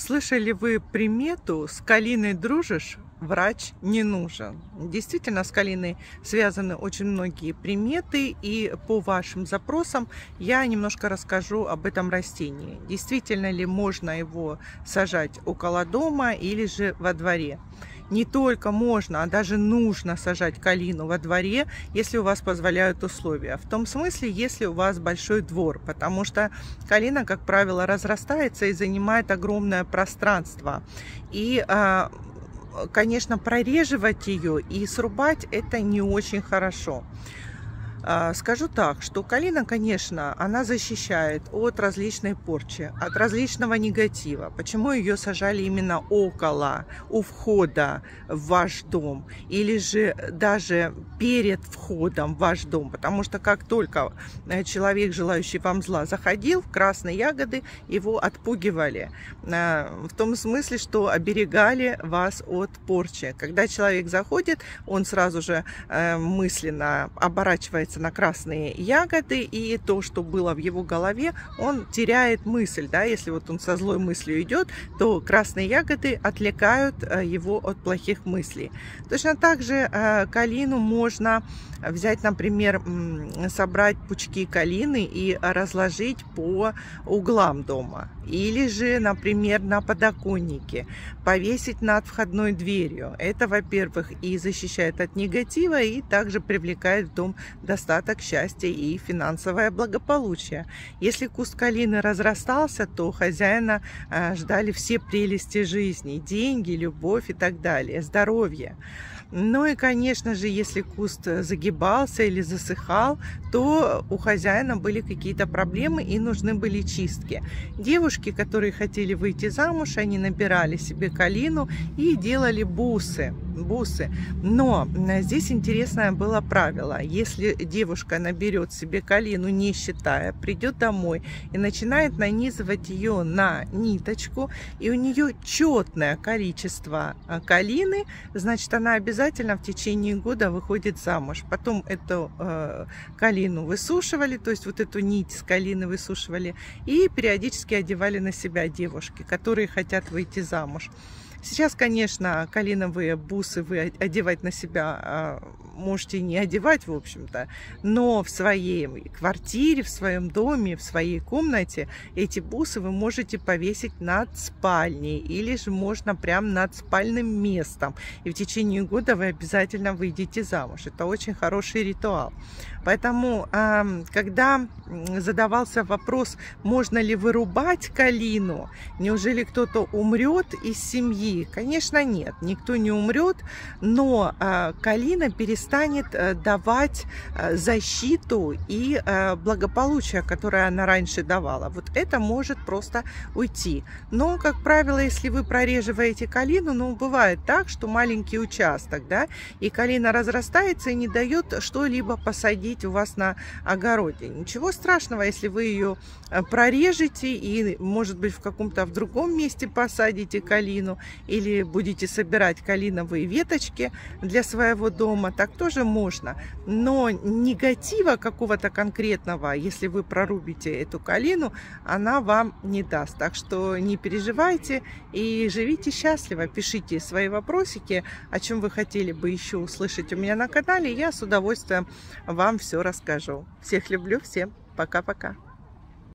Слышали вы примету «с калиной дружишь, врач не нужен». Действительно, с калиной связаны очень многие приметы, и по вашим запросам я немножко расскажу об этом растении. Действительно ли можно его сажать около дома или же во дворе? Не только можно, а даже нужно сажать калину во дворе, если у вас позволяют условия. В том смысле, если у вас большой двор, потому что калина, как правило, разрастается и занимает огромное пространство. И а, конечно, прореживать ее и срубать это не очень хорошо. А, скажу так, что калина, конечно, она защищает от различной порчи, от различного негатива. Почему ее сажали именно около, у входа в ваш дом или же даже перед входом в ваш дом? Потому что как только э, человек, желающий вам зла, заходил в красные ягоды, его отпугивали. Э, в том смысле, что оберегали вас от порчи. Когда человек заходит, он сразу же э, мысленно оборачивается на красные ягоды, и то, что было в его голове, он теряет мысль, да, если вот он со злой мыслью идет, то красные ягоды отвлекают его от плохих мыслей. Точно так же калину можно взять, например, собрать пучки калины и разложить по углам дома. Или же, например, на подоконнике повесить над входной дверью. Это, во-первых, и защищает от негатива, и также привлекает в дом достаток, счастья и финансовое благополучие. Если куст калины разрастался, то хозяина э, ждали все прелести жизни, деньги, любовь и так далее, здоровье. Ну и, конечно же, если куст загибался или засыхал, то у хозяина были какие-то проблемы и нужны были чистки. Девушки, которые хотели выйти замуж, они набирали себе калину и делали бусы бусы. Но здесь интересное было правило. Если девушка наберет себе калину, не считая, придет домой и начинает нанизывать ее на ниточку, и у нее четное количество а, калины, значит, она обязательно в течение года выходит замуж. Потом эту э, калину высушивали, то есть вот эту нить с калины высушивали, и периодически одевали на себя девушки, которые хотят выйти замуж. Сейчас, конечно, калиновые бусы вы одевать на себя а, можете не одевать, в общем-то, но в своей квартире, в своем доме, в своей комнате эти бусы вы можете повесить над спальней или же можно прям над спальным местом. И в течение года вы обязательно выйдете замуж. Это очень хороший ритуал. Поэтому, когда задавался вопрос, можно ли вырубать калину, неужели кто-то умрет из семьи? Конечно, нет, никто не умрет, но а, калина перестанет э, давать э, защиту и э, благополучие, которое она раньше давала. Вот это может просто уйти. Но, как правило, если вы прореживаете калину, ну, бывает так, что маленький участок, да, и калина разрастается и не дает что-либо посадить у вас на огороде. Ничего страшного, если вы ее прорежете и, может быть, в каком-то в другом месте посадите калину или будете собирать калиновые веточки для своего дома, так тоже можно. Но негатива какого-то конкретного, если вы прорубите эту калину, она вам не даст. Так что не переживайте и живите счастливо. Пишите свои вопросики, о чем вы хотели бы еще услышать у меня на канале. Я с удовольствием вам все расскажу. Всех люблю, всем пока-пока.